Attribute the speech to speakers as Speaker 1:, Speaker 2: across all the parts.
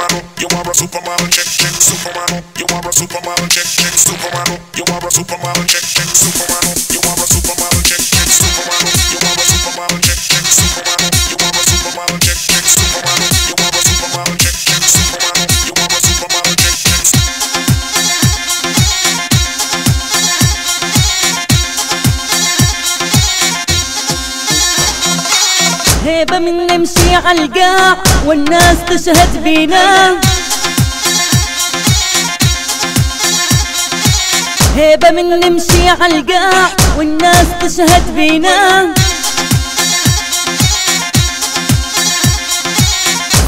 Speaker 1: supermodel. You are a supermodel, check, check, supermodel. You are a supermodel, check, check, supermodel. You are a supermodel, check, check, supermodel. You are a supermodel, check, check, supermodel.
Speaker 2: من نمشي عالقاع والناس تشهد بينا هيبة من نمشي عالقاع والناس تشهد بينا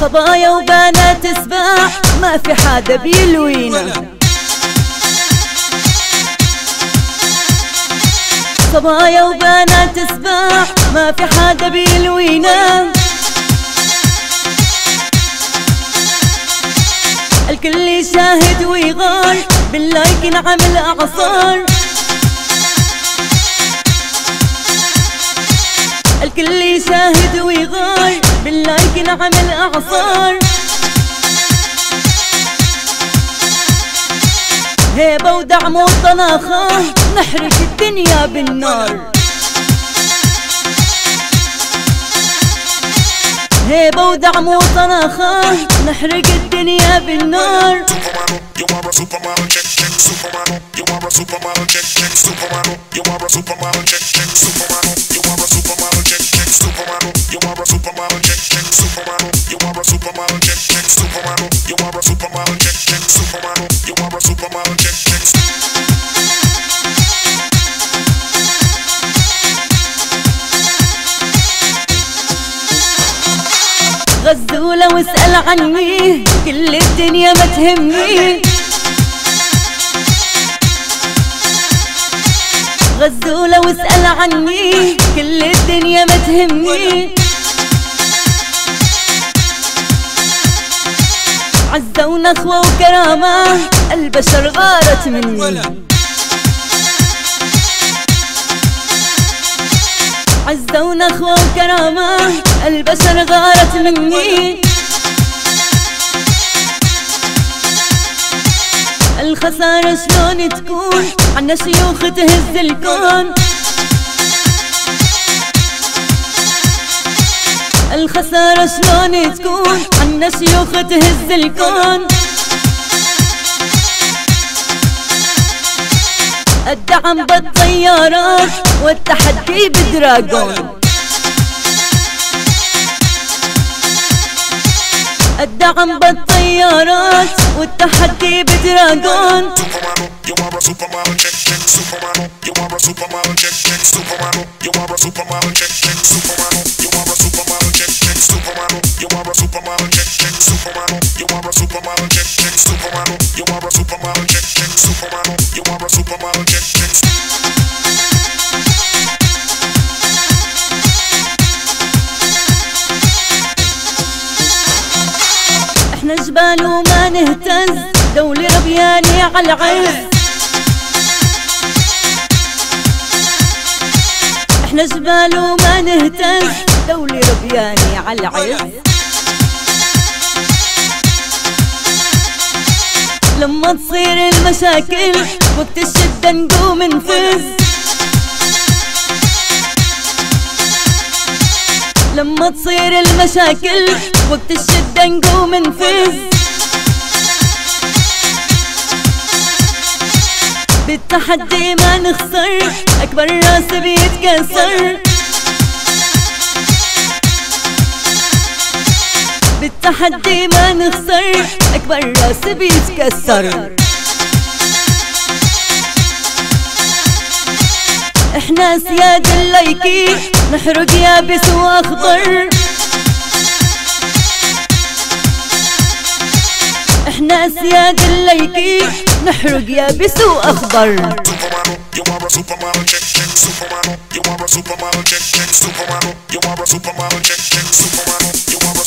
Speaker 2: صبايا وبنات سباح ما في حدا بيلوينا. صبايا وبنات سباح ما في حدا بيلوينا الكل يشاهد ويغار بال like نعمل اعصار الكل يشاهد ويغار بال like نعمل اعصار هيبة ودعم وطناخة نحرق الدنيا بالنار. هيبة ودعم وطناخة نحرق الدنيا بالنار
Speaker 1: Supermodel, you are a supermodel, check, check, supermodel. You are a supermodel, check, check, supermodel. You are a supermodel, check, check, supermodel.
Speaker 2: غزولة واسأل عني. كل الدنيا ما تهمني. غزولة واسأل عني. كل الدنيا ما تهمني. عزة ونخوة وكرامة. البشر غارت مني. عزة ونخوة وكرامة. البشر غارت مني. الخسارة شلون تكون؟ عنا شيوخ تهز الكون. الخسارة شلون تكون؟ عنا شيوخ تهز الكون. الدعم بالطيارات والتحدي بالدراجون. الدعم بالطيارات والتحدي بدراجون إحنا جبال وما نهتز. دولة ربياني على العز. إحنا جبال وما نهتز. دولة ربياني على العز. لما تصير المشاكل وقت الشدة نقوم نفز. لما تصير المشاكل وقت الشدة نقوم نفز. بالتحدي ما نخسر أكبر راس بيتكسر. بالتحدي ما نخسر أكبر راس بيتكسر. إحنا سياد اللايكي نحرق يابس واخضر إحنا سياد اللايكي نحرق يابس واخضر
Speaker 1: supermodel, check, check, supermodel. You are a supermodel, check, check, supermodel. You are a supermodel, check, check, supermodel. You are